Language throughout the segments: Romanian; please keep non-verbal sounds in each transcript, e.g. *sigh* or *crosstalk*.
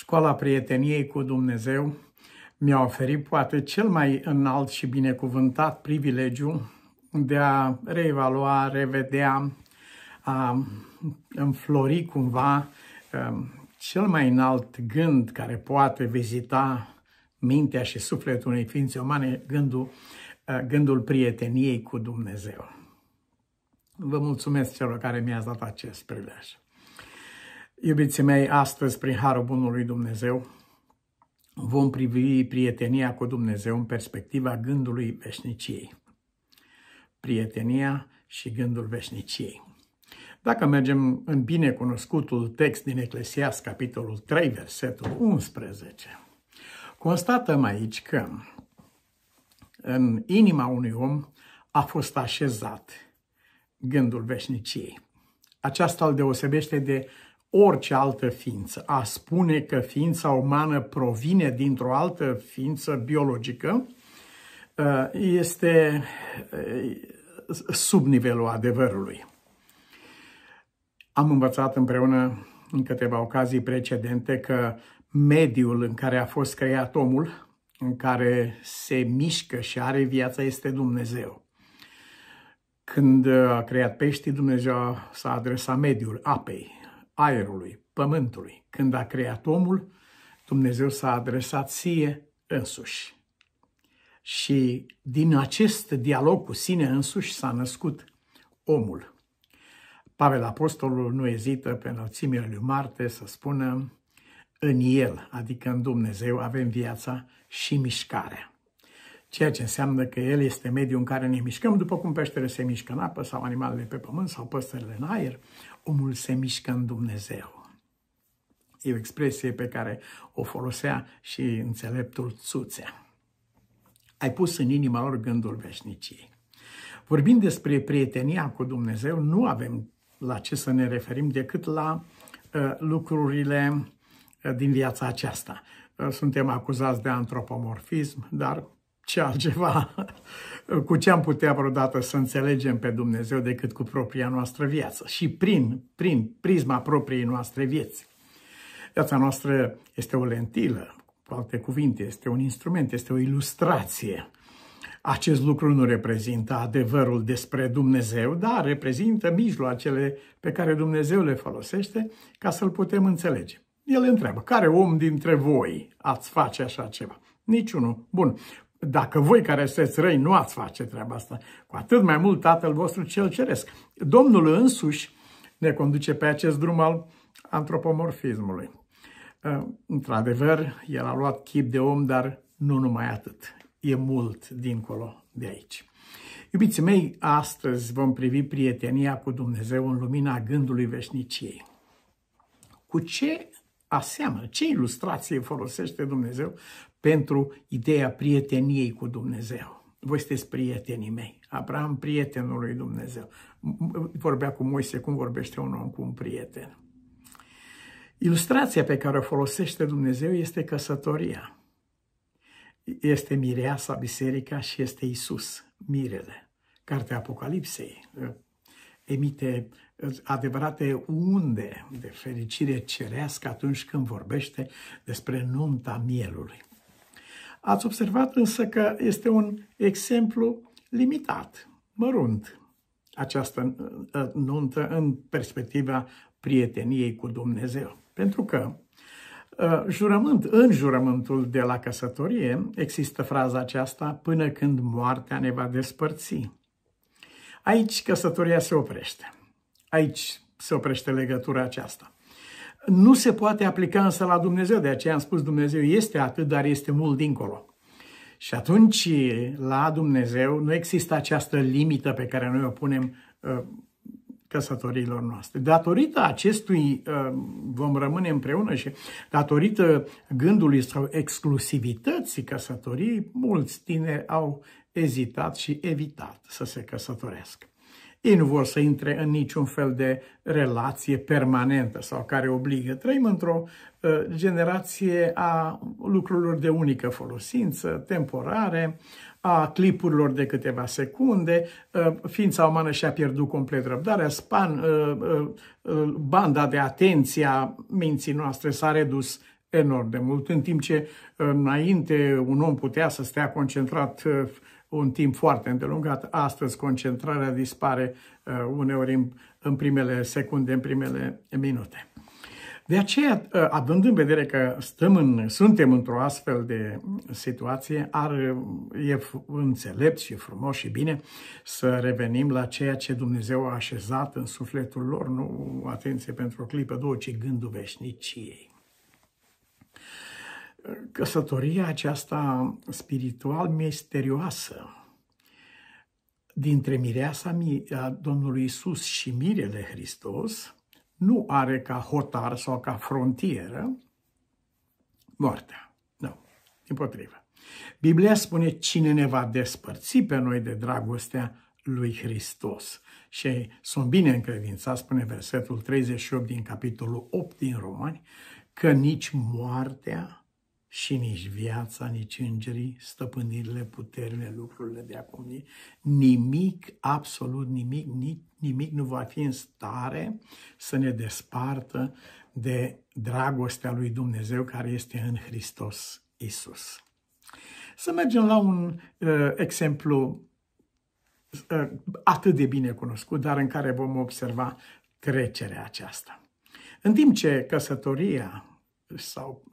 Școala prieteniei cu Dumnezeu mi-a oferit poate cel mai înalt și binecuvântat privilegiu de a reevalua, revedea, a înflori cumva um, cel mai înalt gând care poate vizita mintea și sufletul unei ființe umane, gândul, uh, gândul prieteniei cu Dumnezeu. Vă mulțumesc celor care mi-ați dat acest prilej. Iubiții mei, astăzi, prin Harul Bunului Dumnezeu, vom privi prietenia cu Dumnezeu în perspectiva gândului veșniciei. Prietenia și gândul veșniciei. Dacă mergem în binecunoscutul text din Eclesias, capitolul 3, versetul 11, constatăm aici că în inima unui om a fost așezat gândul veșniciei. Aceasta îl deosebește de orice altă ființă. A spune că ființa umană provine dintr-o altă ființă biologică uh, este uh, sub nivelul adevărului. Am învățat împreună în câteva ocazii precedente că mediul în care a fost creat omul, în care se mișcă și are viața, este Dumnezeu. Când a creat peștii, Dumnezeu s-a adresat mediul, apei, aerului, pământului. Când a creat omul, Dumnezeu s-a adresat ție însuși. Și din acest dialog cu sine însuși s-a născut omul. Pavel Apostolul nu ezită pe înălțimile lui Marte să spună în el, adică în Dumnezeu, avem viața și mișcarea. Ceea ce înseamnă că el este mediul în care ne mișcăm, după cum peștele se mișcă în apă sau animalele pe pământ sau păsările în aer, omul se mișcă în Dumnezeu. E o expresie pe care o folosea și înțeleptul Țuțea. Ai pus în inima lor gândul veșniciei. Vorbind despre prietenia cu Dumnezeu, nu avem la ce să ne referim decât la uh, lucrurile uh, din viața aceasta. Uh, suntem acuzați de antropomorfism, dar ce altceva, *laughs* cu ce am putea vreodată să înțelegem pe Dumnezeu decât cu propria noastră viață și prin, prin prisma propriei noastre vieți. Viața noastră este o lentilă, cu alte cuvinte, este un instrument, este o ilustrație. Acest lucru nu reprezintă adevărul despre Dumnezeu, dar reprezintă mijloacele pe care Dumnezeu le folosește ca să-L putem înțelege. El întreabă, care om dintre voi ați face așa ceva? Niciunul. Bun, dacă voi care sunteți răi nu ați face treaba asta, cu atât mai mult Tatăl vostru cel ceresc. Domnul însuși ne conduce pe acest drum al antropomorfismului. Uh, într-adevăr, el a luat chip de om, dar nu numai atât. E mult dincolo de aici. Iubiții mei, astăzi vom privi prietenia cu Dumnezeu în lumina gândului veșniciei. Cu ce aseamănă, ce ilustrație folosește Dumnezeu pentru ideea prieteniei cu Dumnezeu. Voi sunteți prietenii mei. Abraham, prietenul lui Dumnezeu. Vorbea cu Moise cum vorbește un om cu un prieten. Ilustrația pe care o folosește Dumnezeu este căsătoria. Este mireasa, biserica și este Isus, mirele. Cartea Apocalipsei emite adevărate unde de fericire cerească atunci când vorbește despre nunta mielului. Ați observat însă că este un exemplu limitat, mărunt, această uh, nuntă în perspectiva prieteniei cu Dumnezeu. Pentru că uh, jurământ, în jurământul de la căsătorie există fraza aceasta până când moartea ne va despărți. Aici căsătoria se oprește. Aici se oprește legătura aceasta. Nu se poate aplica însă la Dumnezeu, de aceea am spus Dumnezeu este atât, dar este mult dincolo. Și atunci la Dumnezeu nu există această limită pe care noi o punem uh, căsătoriilor noastre. Datorită acestui uh, vom rămâne împreună și datorită gândului sau exclusivității căsătoriei, mulți tineri au ezitat și evitat să se căsătorească. Ei nu vor să intre în niciun fel de relație permanentă sau care obligă. Trăim într-o uh, generație a lucrurilor de unică folosință, temporare, a clipurilor de câteva secunde, uh, ființa umană și-a pierdut complet răbdarea, span, uh, uh, uh, banda de atenție a minții noastre s-a redus enorm de mult, în timp ce înainte un om putea să stea concentrat un timp foarte îndelungat, astăzi concentrarea dispare uneori în, în primele secunde, în primele minute. De aceea, ă, având în vedere că stăm în, suntem într-o astfel de situație, ar, e înțelept și frumos și bine să revenim la ceea ce Dumnezeu a așezat în sufletul lor, nu atenție pentru o clipă, două, ci gândul veșniciei. Căsătoria aceasta spiritual misterioasă dintre mireasa Domnului Isus și mirele Hristos, nu are ca hotar sau ca frontieră moartea. Nu, împotrivă. Biblia spune cine ne va despărți pe noi de dragostea lui Hristos. Și sunt bine încredințat, spune versetul 38 din capitolul 8 din Romani, că nici moartea, și nici viața, nici îngerii, stăpânirile, puterile, lucrurile de acum. Nimic, absolut nimic, nimic nu va fi în stare să ne despartă de dragostea lui Dumnezeu care este în Hristos Isus. Să mergem la un uh, exemplu uh, atât de bine cunoscut, dar în care vom observa trecerea aceasta. În timp ce căsătoria sau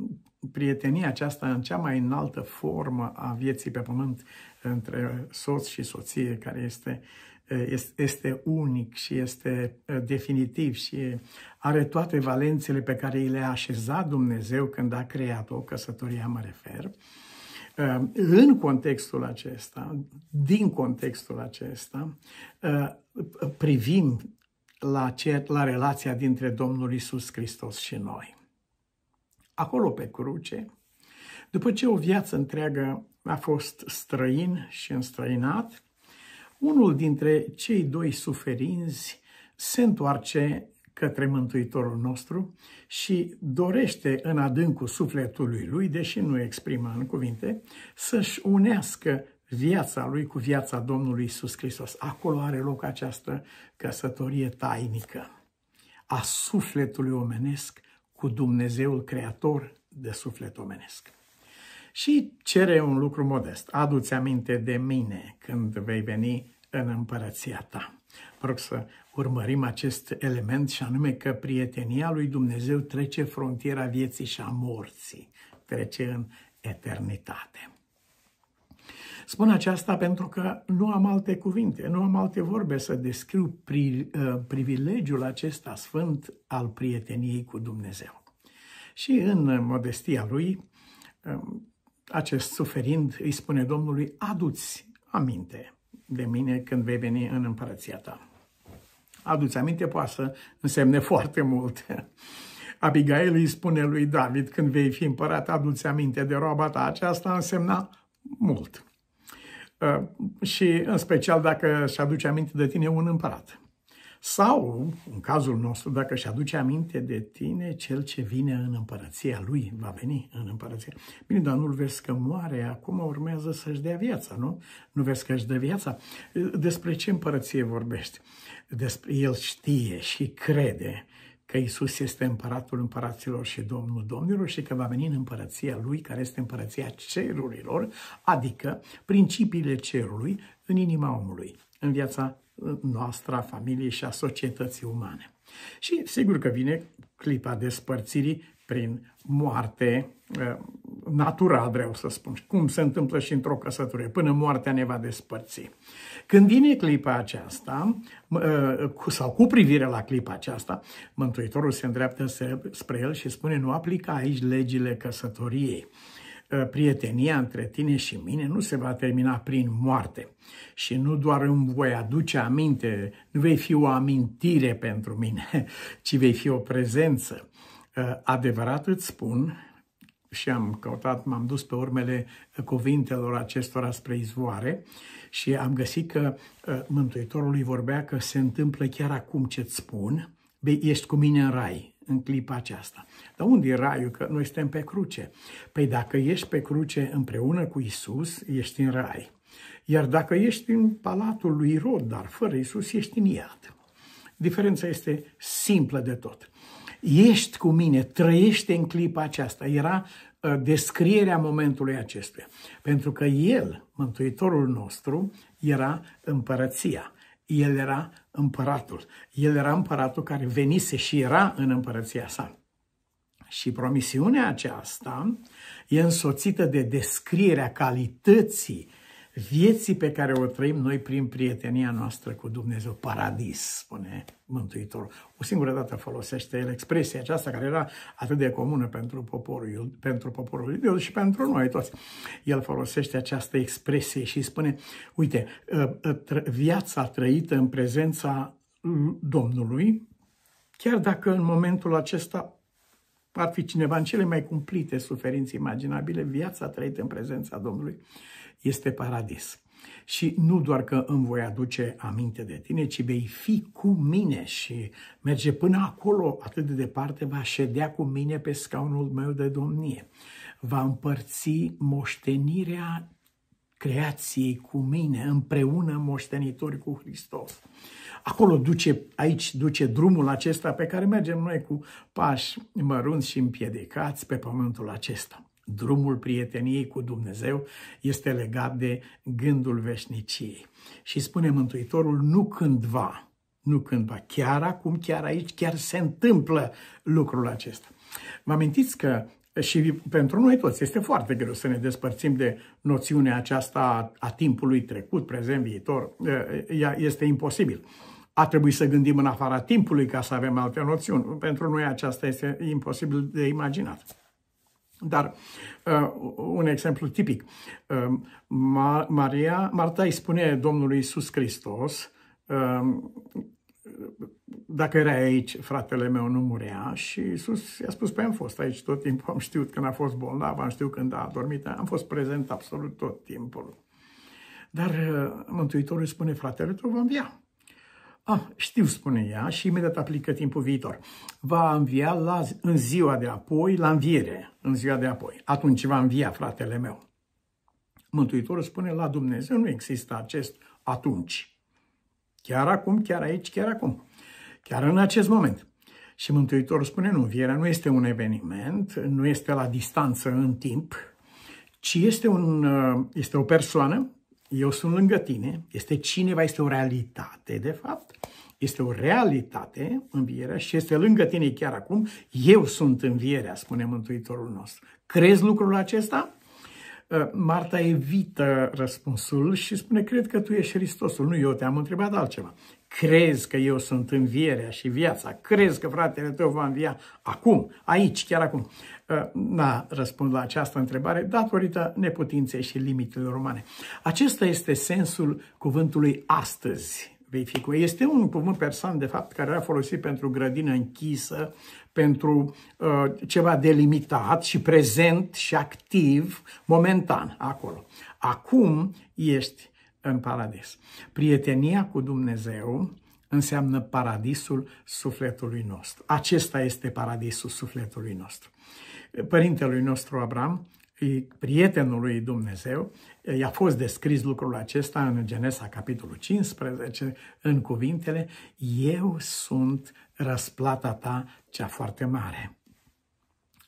prietenia aceasta în cea mai înaltă formă a vieții pe pământ între soț și soție, care este, este unic și este definitiv și are toate valențele pe care le-a așezat Dumnezeu când a creat-o, căsătoria mă refer, în contextul acesta, din contextul acesta, privim la, ce, la relația dintre Domnul Isus Hristos și noi acolo pe cruce, după ce o viață întreagă a fost străin și înstrăinat, unul dintre cei doi suferinzi se întoarce către Mântuitorul nostru și dorește în adâncul sufletului lui, deși nu exprimă în cuvinte, să-și unească viața lui cu viața Domnului Isus Hristos. Acolo are loc această căsătorie tainică a sufletului omenesc cu Dumnezeul Creator de suflet omenesc. Și cere un lucru modest. Adu-ți aminte de mine când vei veni în împărăția ta. Vă rog să urmărim acest element și anume că prietenia lui Dumnezeu trece frontiera vieții și a morții, trece în eternitate. Spun aceasta pentru că nu am alte cuvinte, nu am alte vorbe să descriu pri, uh, privilegiul acesta sfânt al prieteniei cu Dumnezeu. Și în modestia lui, um, acest suferind îi spune Domnului, aduți aminte de mine când vei veni în împărăția ta. Aduți aminte poate să însemne foarte mult. Abigail îi spune lui David, când vei fi împărat, aduți aminte de roaba ta. Aceasta însemna mult. Uh, și în special dacă își aduce aminte de tine un împărat. Sau, în cazul nostru, dacă își aduce aminte de tine, cel ce vine în împărăția lui, va veni în împărăția. Bine, dar nu-l vezi că moare, acum urmează să-și dea viața, nu? Nu vezi că își dă viața? Despre ce împărăție vorbești? Despre el știe și crede că Isus este împăratul împăraților și Domnul domnilor și că va veni în împărăția Lui, care este împărăția cerurilor, adică principiile cerului în inima omului, în viața noastră, a familiei și a societății umane. Și sigur că vine clipa despărțirii prin moarte uh, natural, vreau să spun, cum se întâmplă și într-o căsătorie, până moartea ne va despărți. Când vine clipa aceasta, uh, sau cu privire la clipa aceasta, Mântuitorul se îndreaptă spre el și spune, nu aplica aici legile căsătoriei Uh, prietenia între tine și mine nu se va termina prin moarte. Și nu doar îmi voi aduce aminte, nu vei fi o amintire pentru mine, *laughs* ci vei fi o prezență. Uh, adevărat îți spun, și am căutat, m-am dus pe urmele cuvintelor acestora spre izvoare și am găsit că uh, Mântuitorul îi vorbea că se întâmplă chiar acum ce-ți spun, ești cu mine în rai, în clipa aceasta. Dar unde e raiul? Că noi suntem pe cruce. Păi dacă ești pe cruce împreună cu Isus, ești în rai. Iar dacă ești în palatul lui Rod, dar fără Isus, ești în iad. Diferența este simplă de tot. Ești cu mine, trăiește în clipa aceasta. Era uh, descrierea momentului acestuia. Pentru că El, Mântuitorul nostru, era împărăția. El era împăratul. El era împăratul care venise și era în împărăția sa. Și promisiunea aceasta e însoțită de descrierea calității vieții pe care o trăim noi prin prietenia noastră cu Dumnezeu. Paradis, spune Mântuitorul. O singură dată folosește el expresia aceasta care era atât de comună pentru poporul, pentru poporul lui și pentru noi toți. El folosește această expresie și spune, uite, ă, ă, viața trăită în prezența Domnului, chiar dacă în momentul acesta ar fi cineva în cele mai cumplite suferințe imaginabile, viața trăită în prezența Domnului este paradis. Și nu doar că îmi voi aduce aminte de tine, ci vei fi cu mine și merge până acolo, atât de departe, va ședea cu mine pe scaunul meu de domnie. Va împărți moștenirea creației cu mine, împreună moștenitori cu Hristos. Acolo duce, aici duce drumul acesta pe care mergem noi cu pași mărunți și împiedicați pe pământul acesta. Drumul prieteniei cu Dumnezeu este legat de gândul veșniciei. Și spune Mântuitorul, nu cândva, nu cândva, chiar acum, chiar aici, chiar se întâmplă lucrul acesta. Vă amintiți că și pentru noi toți este foarte greu să ne despărțim de noțiunea aceasta a timpului trecut, prezent, viitor. Ea este imposibil. A trebuit să gândim în afara timpului ca să avem alte noțiuni. Pentru noi aceasta este imposibil de imaginat. Dar uh, un exemplu tipic. Uh, Ma Maria, Marta îi spune Domnului Isus Hristos, uh, dacă era aici, fratele meu nu murea și Isus i-a spus, păi am fost aici tot timpul, am știut când a fost bolnav, am știut când a adormit, am fost prezent absolut tot timpul. Dar uh, Mântuitorul spune, fratele tău va învia. Ah, știu, spune ea, și imediat aplică timpul viitor. Va învia la, în ziua de apoi, la înviere, în ziua de apoi. Atunci va învia fratele meu. Mântuitorul spune, la Dumnezeu nu există acest atunci. Chiar acum, chiar aici, chiar acum. Chiar în acest moment. Și Mântuitorul spune, nu, învierea nu este un eveniment, nu este la distanță în timp, ci este, un, este o persoană eu sunt lângă tine, este cineva, este o realitate, de fapt, este o realitate, învierea, și este lângă tine chiar acum, eu sunt învierea, spune Mântuitorul nostru. Crezi lucrul acesta? Uh, Marta evită răspunsul și spune, cred că tu ești Hristosul. Nu, eu te-am întrebat altceva. Crezi că eu sunt învierea și viața? Crezi că fratele tău va învia acum, aici, chiar acum? Uh, n-a răspuns la această întrebare datorită neputinței și limitelor romane. Acesta este sensul cuvântului astăzi vei fi cu Este un cuvânt persan, de fapt, care era folosit pentru grădină închisă, pentru uh, ceva delimitat și prezent și activ, momentan, acolo. Acum ești în paradis. Prietenia cu Dumnezeu înseamnă paradisul sufletului nostru. Acesta este paradisul sufletului nostru. Părintelui nostru Abram, prietenul lui Dumnezeu, i-a fost descris lucrul acesta în Genesa, capitolul 15, în cuvintele, Eu sunt răsplata ta cea foarte mare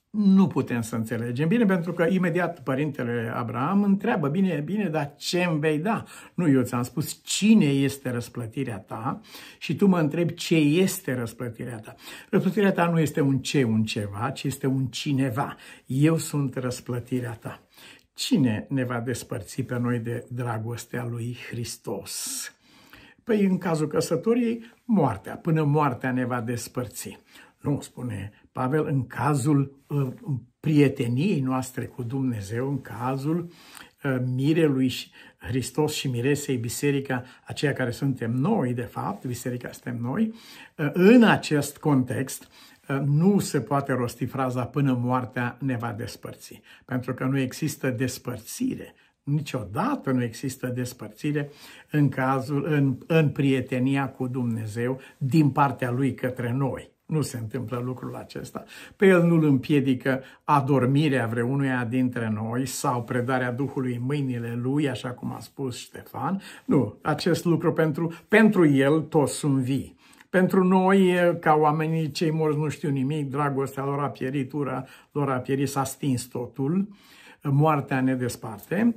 nu putem să înțelegem. Bine, pentru că imediat părintele Abraham întreabă, bine, bine, dar ce îmi vei da? Nu, eu ți-am spus cine este răsplătirea ta și tu mă întrebi ce este răsplătirea ta. Răsplătirea ta nu este un ce, un ceva, ci este un cineva. Eu sunt răsplătirea ta. Cine ne va despărți pe noi de dragostea lui Hristos? Păi în cazul căsătoriei, moartea. Până moartea ne va despărți. Nu, spune Pavel, în cazul uh, prieteniei noastre cu Dumnezeu, în cazul uh, mirelui Hristos și miresei biserica, aceia care suntem noi, de fapt, biserica suntem noi, uh, în acest context, nu se poate rosti fraza până moartea ne va despărți, pentru că nu există despărțire. Niciodată nu există despărțire în, cazul, în, în prietenia cu Dumnezeu din partea Lui către noi. Nu se întâmplă lucrul acesta. Pe el nu-l împiedică adormirea vreunuia dintre noi sau predarea Duhului în mâinile lui, așa cum a spus Ștefan. Nu, acest lucru pentru, pentru el toți sunt vii. Pentru noi, ca oamenii cei morți nu știu nimic, dragostea lor a pierit, ura lor a pierit, s-a stins totul, moartea ne desparte,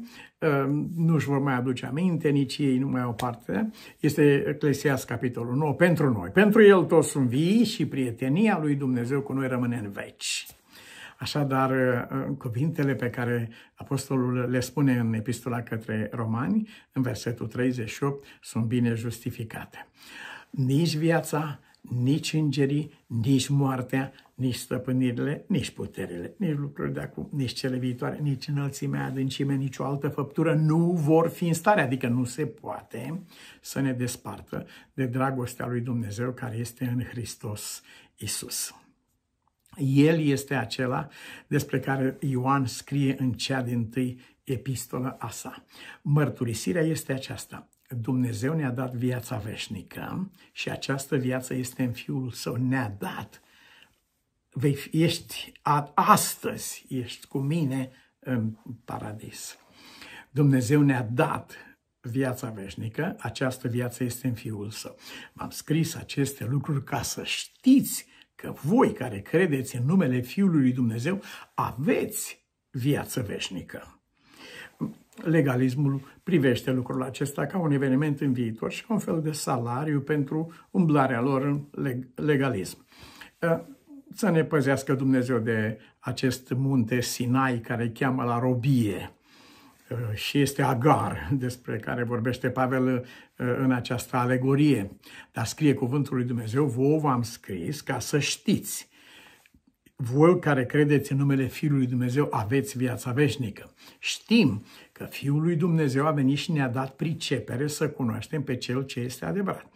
nu își vor mai aduce aminte, nici ei nu mai au parte. Este Eclesias, capitolul 9, pentru noi. Pentru el toți sunt vii și prietenia lui Dumnezeu cu noi rămâne în veci. Așadar, uh, cuvintele pe care apostolul le spune în epistola către romani, în versetul 38, sunt bine justificate. Nici viața, nici îngerii, nici moartea, nici stăpânirile, nici puterile, nici lucruri de acum, nici cele viitoare, nici înălțimea, adâncime, nici o altă făptură nu vor fi în stare, adică nu se poate să ne despartă de dragostea lui Dumnezeu care este în Hristos Isus. El este acela despre care Ioan scrie în cea din tâi epistolă a sa. Mărturisirea este aceasta. Dumnezeu ne-a dat viața veșnică și această viață este în Fiul Său. Ne-a dat. Vei, ești astăzi, ești cu mine în paradis. Dumnezeu ne-a dat viața veșnică, această viață este în Fiul Său. M-am scris aceste lucruri ca să știți că voi care credeți în numele Fiului lui Dumnezeu aveți viață veșnică. Legalismul privește lucrul acesta ca un eveniment în viitor și ca un fel de salariu pentru umblarea lor în legalism. Ă, să ne păzească Dumnezeu de acest munte Sinai care cheamă la robie Uh, și este Agar, despre care vorbește Pavel uh, în această alegorie. Dar scrie cuvântul lui Dumnezeu, vouă v-am scris ca să știți. Voi care credeți în numele Fiului Dumnezeu aveți viața veșnică. Știm că Fiul lui Dumnezeu a venit și ne-a dat pricepere să cunoaștem pe Cel ce este adevărat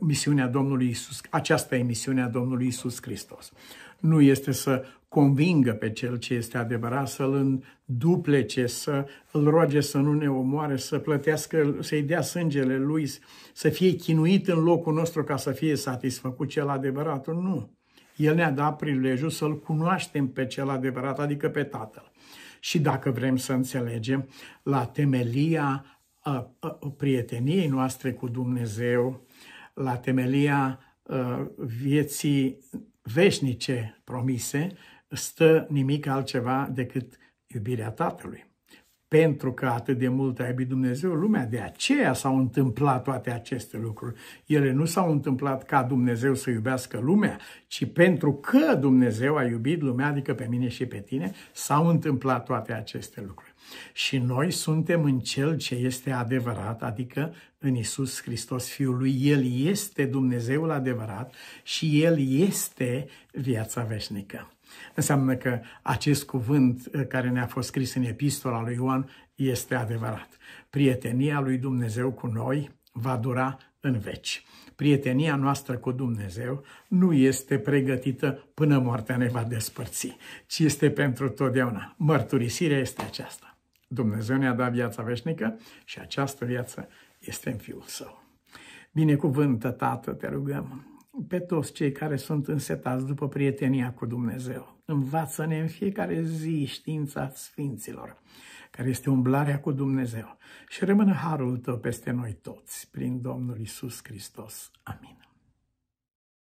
misiunea Domnului Isus. Aceasta e misiunea Domnului Isus Hristos. Nu este să convingă pe cel ce este adevărat, să-l duplece, să îl roage să nu ne omoare, să plătească, să-i dea sângele lui, să fie chinuit în locul nostru ca să fie satisfăcut cel adevărat. Nu. El ne-a dat prilejul să-L cunoaștem pe cel adevărat, adică pe Tatăl. Și dacă vrem să înțelegem, la temelia a, a, prieteniei noastre cu Dumnezeu, la temelia uh, vieții veșnice promise, stă nimic altceva decât iubirea Tatălui. Pentru că atât de mult a iubit Dumnezeu lumea, de aceea s-au întâmplat toate aceste lucruri. Ele nu s-au întâmplat ca Dumnezeu să iubească lumea, ci pentru că Dumnezeu a iubit lumea, adică pe mine și pe tine, s-au întâmplat toate aceste lucruri. Și noi suntem în Cel ce este adevărat, adică în Isus Hristos Fiul lui. El este Dumnezeul adevărat și El este viața veșnică. Înseamnă că acest cuvânt uh, care ne-a fost scris în epistola lui Ioan este adevărat. Prietenia lui Dumnezeu cu noi va dura în veci. Prietenia noastră cu Dumnezeu nu este pregătită până moartea ne va despărți, ci este pentru totdeauna. Mărturisirea este aceasta. Dumnezeu ne-a dat viața veșnică și această viață este în Fiul Său. Binecuvântă, Tată, te rugăm, pe toți cei care sunt însetați după prietenia cu Dumnezeu. Învață-ne în fiecare zi știința Sfinților, care este umblarea cu Dumnezeu. Și rămână harul Tău peste noi toți, prin Domnul Isus Hristos. Amin.